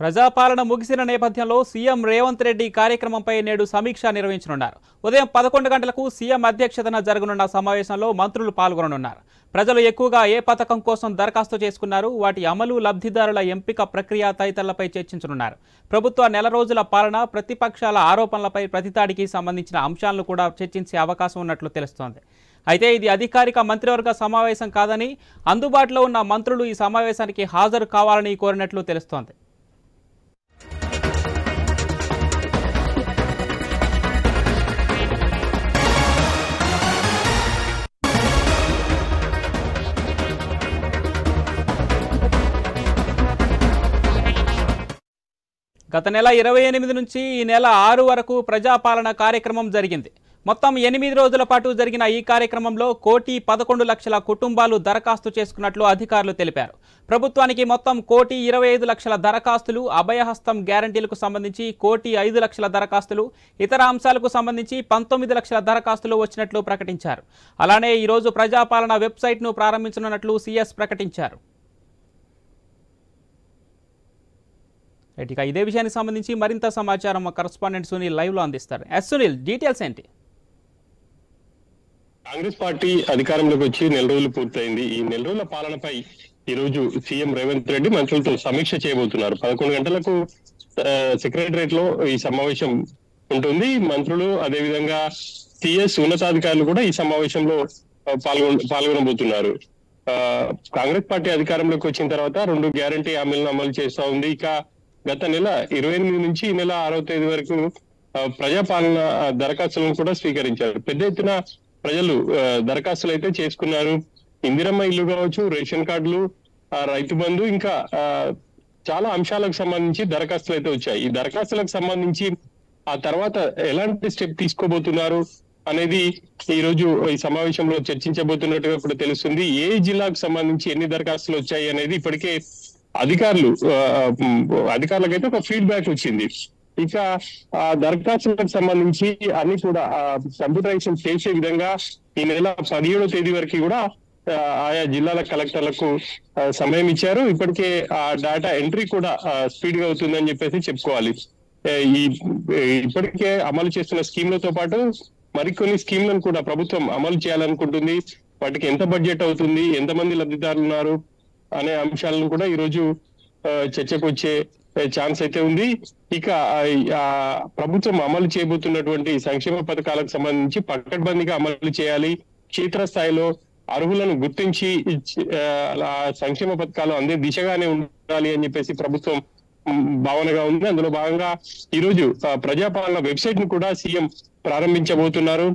ప్రజాపాలన ముగిసిన నేపథ్యంలో సీఎం రేవంత్ రెడ్డి కార్యక్రమంపై నేడు సమీక్ష నిర్వహించనున్నారు. ఉదయం పదకొండు గంటలకు సీఎం అధ్యక్షతన జరగనున్న సమావేశంలో మంత్రులు పాల్గొననున్నారు. ప్రజలు ఎక్కువగా ఏ పథకం కోసం దరఖాస్తు చేసుకున్నారు వాటి అమలు లబ్ధిదారుల ఎంపిక ప్రక్రియ తదితరులపై చర్చించనున్నారు. ప్రభుత్వ నెల రోజుల పాలన ప్రతిపక్షాల ఆరోపణలపై ప్రతిదాడికి సంబంధించిన అంశాలను కూడా చర్చించే అవకాశం ఉన్నట్లు తెలుస్తోంది. అయితే ఇది అధికారిక మంత్రివర్గ సమావేశం కాదని అందుబాటులో ఉన్న మంత్రులు ఈ సమావేశానికి హాజరు కావాలని కోరినట్లు తెలుస్తోంది. గత నెల ఇరవై ఎనిమిది నుంచి ఈ నెల ఆరు వరకు ప్రజాపాలన కార్యక్రమం జరిగింది. మొత్తం ఎనిమిది రోజుల పాటు జరిగిన ఈ కార్యక్రమంలో కోటి పదకొండు లక్షల కుటుంబాలు దరఖాస్తు చేసుకున్నట్లు అధికారులు తెలిపారు. ప్రభుత్వానికి మొత్తం కోటి ఇరవై ఐదు లక్షల దరఖాస్తులు అభయహస్తం గ్యారంటీలకు సంబంధించి కోటి ఐదు లక్షల దరఖాస్తులు ఇతర అంశాలకు సంబంధించి పంతొమ్మిది లక్షల దరఖాస్తులు వచ్చినట్లు ప్రకటించారు. అలానే ఈరోజు ప్రజాపాలన వెబ్సైట్ను ప్రారంభించనున్నట్లు సీఎస్ ప్రకటించారు. ఇక ఇదే విషయానికి సంబంధించి మరింత సమాచారం మా కరస్పాండెంట్ సునీల్ లైవ్లో అందిస్తారు. ఎస్ సునీల్ డీటెయిల్స్ ఏంటి? కాంగ్రెస్ పార్టీ అధికారంలోకి వచ్చి నెల రోజులు పూర్తయింది. ఈ నెల రోజుల పాలనపై ఈ రోజు సీఎం రేవంత్ రెడ్డి మంత్రులతో సమీక్ష చేయబోతున్నారు. పదకొండు గంటలకు సెక్రటరేట్లో ఈ సమావేశం ఉంటుంది. మంత్రులు అదేవిధంగా సిఎస్ ఉన్నతాధికారులు కూడా ఈ సమావేశంలో పాల్గొన పాల్గొనబోతున్నారు. ఆ, కాంగ్రెస్ పార్టీ అధికారంలోకి వచ్చిన తర్వాత రెండు గ్యారంటీ హామీలను అమలు చేస్తా ఉంది. ఇక గత నెల ఇరవై ఎనిమిది నుంచి ఈ నెల ఆరో తేదీ వరకు ప్రజాపాలన దరఖాస్తులను కూడా స్వీకరించారు. పెద్ద ఎత్తున ప్రజలు దరఖాస్తులు అయితే చేసుకున్నారు. ఇందిరమ్మ ఇల్లు కావచ్చు రేషన్ కార్డులు ఆ, రైతు బంధు ఇంకా ఆ, చాలా అంశాలకు సంబంధించి దరఖాస్తులు అయితే వచ్చాయి. ఈ దరఖాస్తులకు సంబంధించి ఆ తర్వాత ఎలాంటి స్టెప్ తీసుకోబోతున్నారు అనేది ఈ రోజు ఈ సమావేశంలో చర్చించబోతున్నట్టుగా కూడా తెలుస్తుంది. ఏ జిల్లాకు సంబంధించి ఎన్ని దరఖాస్తులు వచ్చాయి అనేది ఇప్పటికే అధికారులు అధికారులకైతే ఒక ఫీడ్బ్యాక్ వచ్చింది. ఇక ఆ దరఖాస్తులకు సంబంధించి అన్ని కూడా కంప్యూటరైజేషన్ చేసే విధంగా ఈ నెల పదిహేడో తేదీ వరకు కూడా ఆయా జిల్లాల కలెక్టర్లకు సమయం ఇచ్చారు. ఇప్పటికే ఆ డేటా ఎంట్రీ కూడా స్పీడ్గా అవుతుందని చెప్పేసి చెప్పుకోవాలి. ఈ ఇప్పటికే అమలు చేస్తున్న స్కీమ్లతో పాటు మరికొన్ని స్కీమ్లను కూడా ప్రభుత్వం అమలు చేయాలనుకుంటుంది. వాటికి ఎంత బడ్జెట్ అవుతుంది? ఎంతమంది లబ్ధిదారులు ఉన్నారు? అనే అంశాలను కూడా ఈ రోజు ఆ, చర్చకు వచ్చే ఛాన్స్ అయితే ఉంది. ఇక ఆ, ప్రభుత్వం అమలు చేయబోతున్నటువంటి సంక్షేమ పథకాలకు సంబంధించి పకడ్బందీగా అమలు చేయాలి. క్షేత్రస్థాయిలో అర్హులను గుర్తించి అలా సంక్షేమ పథకాలు అందే దిశగానే ఉండాలి అని చెప్పేసి ప్రభుత్వం భావనగా ఉంది. అందులో భాగంగా ఈ రోజు ప్రజాపాలన వెబ్సైట్ను కూడా సీఎం ప్రారంభించబోతున్నారు.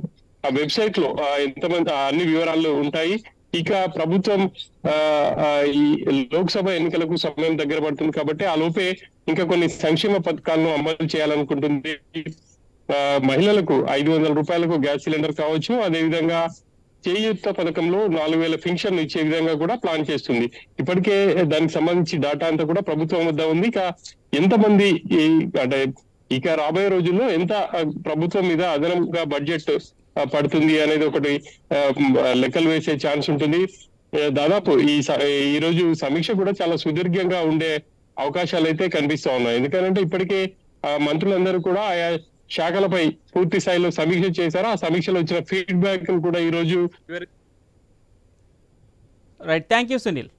ఆ వెబ్సైట్లో ఎంతమంది అన్ని వివరాలు ఉంటాయి. ఇక ప్రభుత్వం ఆ, ఈ లోక్సభ ఎన్నికలకు సమయం దగ్గర పడుతుంది కాబట్టి ఆ లోపే ఇంకా కొన్ని సంక్షేమ పథకాలను అమలు చేయాలనుకుంటుంది. మహిళలకు ఐదు వందల రూపాయలకు గ్యాస్ సిలిండర్ కావచ్చు. అదేవిధంగా చేయూత పథకంలో నాలుగు వేల పెన్షన్ ఇచ్చే విధంగా కూడా ప్లాన్ చేస్తుంది. ఇప్పటికే దానికి సంబంధించి డాటా అంతా కూడా ప్రభుత్వం వద్ద ఉంది. ఇక ఎంతమంది అంటే ఇక రాబోయే రోజుల్లో ఎంత ప్రభుత్వం మీద అదనంగా బడ్జెట్ పడుతుంది అనేది ఒకటి లెక్కలు వేసే ఛాన్స్ ఉంటుంది. దాదాపు ఈ ఈ రోజు సమీక్ష కూడా చాలా సుదీర్ఘంగా ఉండే అవకాశాలు అయితే కనిపిస్తా ఉన్నాయి. ఎందుకంటే ఇప్పటికే ఆ, మంత్రులందరూ కూడా ఆయా శాఖలపై పూర్తి స్థాయిలో సమీక్ష చేశారు. ఆ సమీక్షలో వచ్చిన ఫీడ్బ్యాక్ కూడా ఈ రోజు రైట్ థ్యాంక్ యూ సునీల్